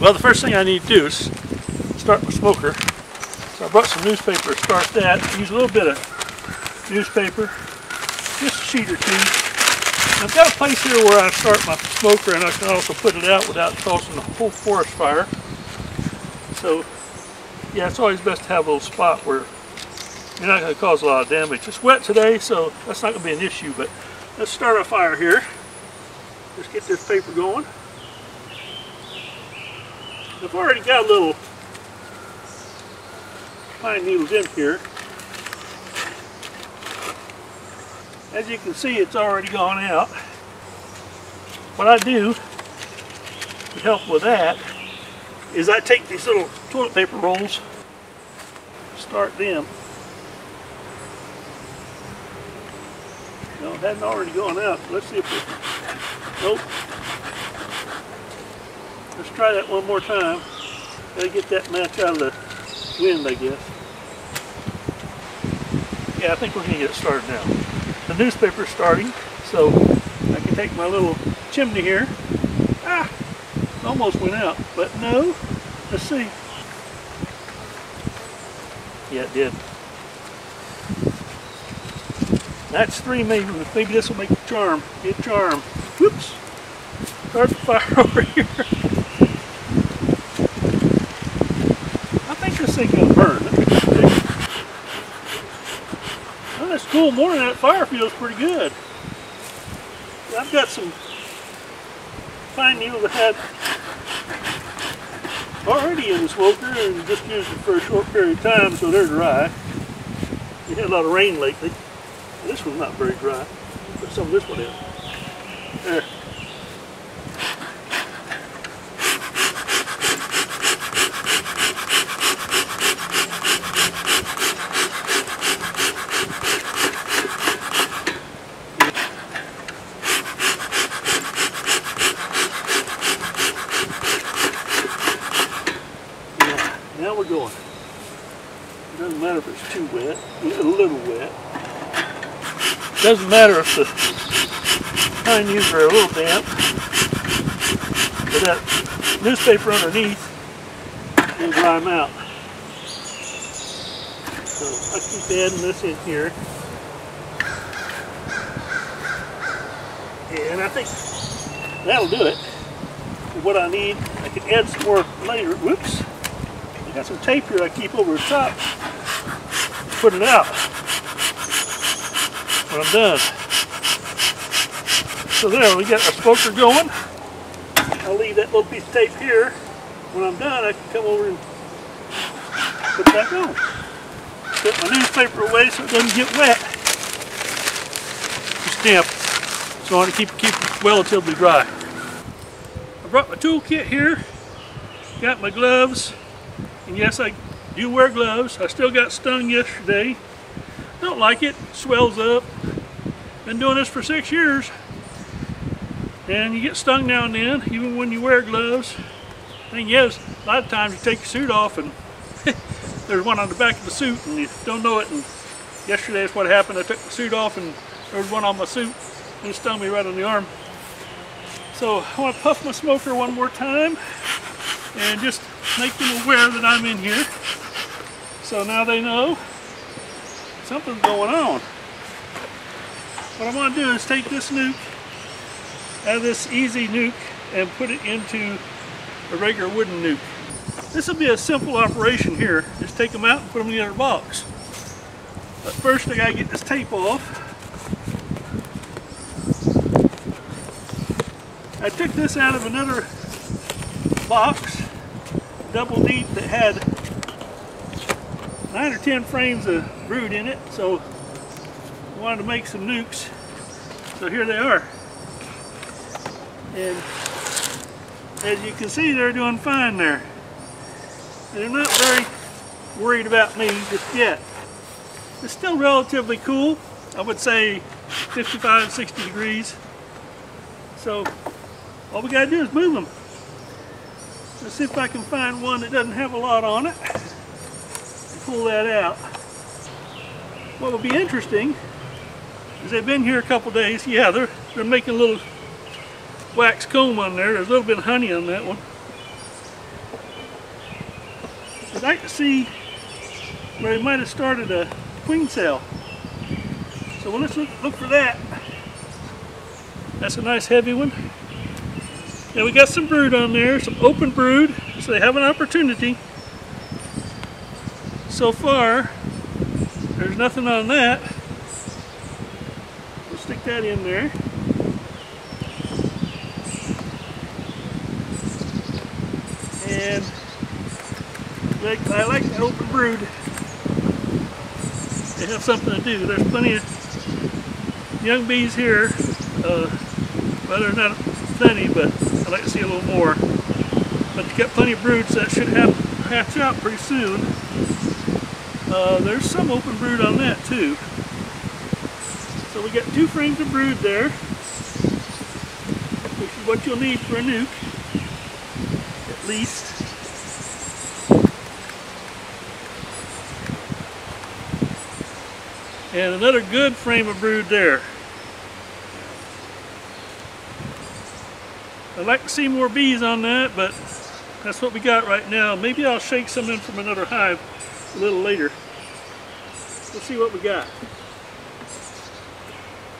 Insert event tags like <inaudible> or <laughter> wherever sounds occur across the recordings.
Well, the first thing I need to do is start my smoker. So I brought some newspaper to start that. Use a little bit of newspaper, just a sheet or two. I've got a place here where I start my smoker and I can also put it out without causing a whole forest fire. So, yeah, it's always best to have a little spot where you're not going to cause a lot of damage. It's wet today, so that's not going to be an issue, but let's start a fire here. Just get this paper going. I've already got a little pine needles in here. As you can see, it's already gone out. What I do to help with that is I take these little toilet paper rolls, start them. No, it hadn't already gone out. Let's see if it, nope. Let's try that one more time. Gotta get that match out of the wind, I guess. Yeah, I think we're gonna get it started now. The newspaper's starting, so I can take my little chimney here. Ah, almost went out, but no. Let's see. Yeah, it did. That's three maybe. Maybe this will make a charm. Get charm. Whoops. Start the fire <laughs> over here. this thing gonna burn. Well, that's cool morning. That fire feels pretty good. I've got some pine needles that had already in the smoker and just used it for a short period of time so they're dry. We had a lot of rain lately. This one's not very dry. Put some of this one in. There. Doesn't matter if it's too wet, a little wet. It doesn't matter if the pine needles are a little damp, but that newspaper underneath will dry them out. So I keep adding this in here. And I think that'll do it. what I need, I can add some more later. Whoops. Got some tape here I keep over the top. Put it out when I'm done. So there, we got our smoker going. I'll leave that little piece of tape here. When I'm done, I can come over and put back on. Put my newspaper away so it doesn't get wet. Just damp. So I want to keep, keep it relatively dry. I brought my toolkit here. Got my gloves. And yes, I do wear gloves. I still got stung yesterday. Don't like it. Swells up. Been doing this for six years. And you get stung now and then, even when you wear gloves. Thing is, a lot of times you take your suit off and <laughs> there's one on the back of the suit and you don't know it. And yesterday is what happened. I took the suit off and there was one on my suit and it stung me right on the arm. So I want to puff my smoker one more time and just make them aware that I'm in here. So now they know something's going on. What I want to do is take this nuc out of this EZ Nuc and put it into a regular wooden nuc. This will be a simple operation here. Just take them out and put them in the other box. But first I gotta get this tape off. I took this out of another box, double deep that had nine or ten frames of brood in it, so I wanted to make some nucs. So here they are. And as you can see, they're doing fine there. They're not very worried about me just yet. It's still relatively cool. I would say 55, 60 degrees. So all we gotta do is move them. Let's see if I can find one that doesn't have a lot on it pull that out. What would be interesting is they've been here a couple days. Yeah, they're, they're making a little wax comb on there. There's a little bit of honey on that one. I'd like to see where they might have started a queen cell. So well, let's look, look for that. That's a nice heavy one. And we got some brood on there, some open brood, so they have an opportunity. So far, there's nothing on that. We'll stick that in there. And I like the open brood. They have something to do. There's plenty of young bees here. Uh, well, there's not plenty, but I'd like to see a little more. But you got plenty of broods that should have hatch out pretty soon. Uh, there's some open brood on that too. So we got two frames of brood there, which is what you'll need for a nuc, at least. And another good frame of brood there. I'd like to see more bees on that, but that's what we got right now. Maybe I'll shake some in from another hive a little later. Let's see what we got.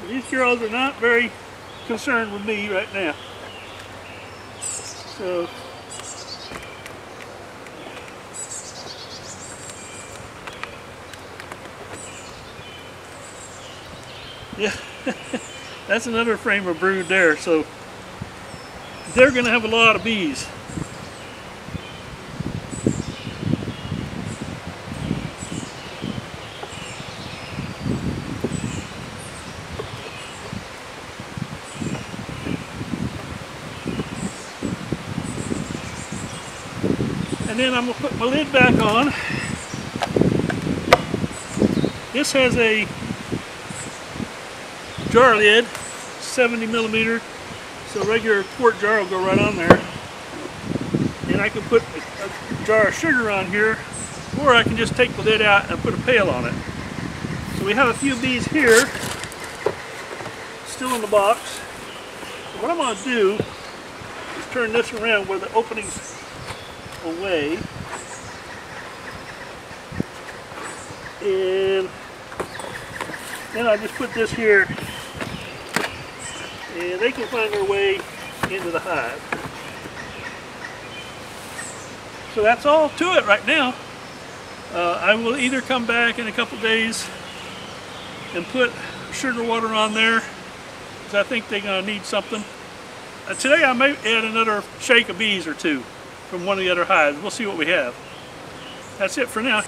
These girls are not very concerned with me right now. So <laughs> yeah, <laughs> that's another frame of brood there. So they're going to have a lot of bees. And then I'm going to put my lid back on. This has a jar lid, 70 millimeter, so regular quart jar will go right on there. And I can put a, a jar of sugar on here, or I can just take the lid out and put a pail on it. So we have a few bees here, still in the box. What I'm going to do is turn this around where the opening's away. And then I just put this here and they can find their way into the hive. So that's all to it right now. Uh, I will either come back in a couple days and put sugar water on there because I think they're going to need something. Uh, today I may add another shake of bees or two from one of the other hives. We'll see what we have. That's it for now.